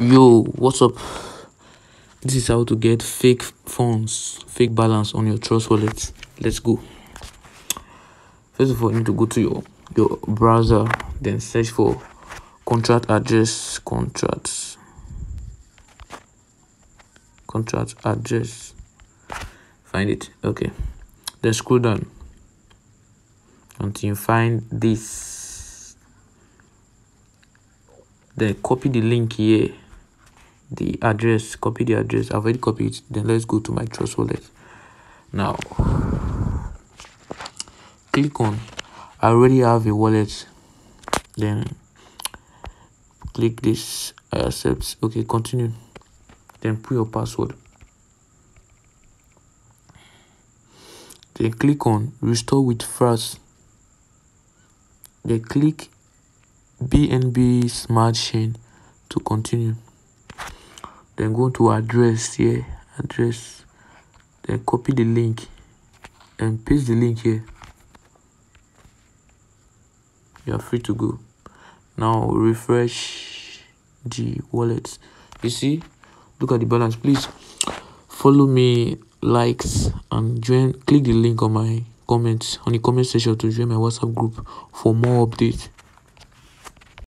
yo what's up? This is how to get fake funds fake balance on your trust wallet. Let's go. First of all you need to go to your your browser then search for contract address contracts. Contract address. Find it. Okay. Then scroll down until you find this. Then copy the link here the address copy the address i've already copied it then let's go to my trust wallet. Now click on i already have a wallet. Then click this i accept. Okay continue. Then put your password. Then click on restore with FAST. Then click bnb smart chain to continue then go to address here address. Then copy the link and paste the link here. You are free to go. Now refresh the wallet. You see? Look at the balance please. Follow me likes and join click the link on my comments on the comment section to join my whatsapp group for more updates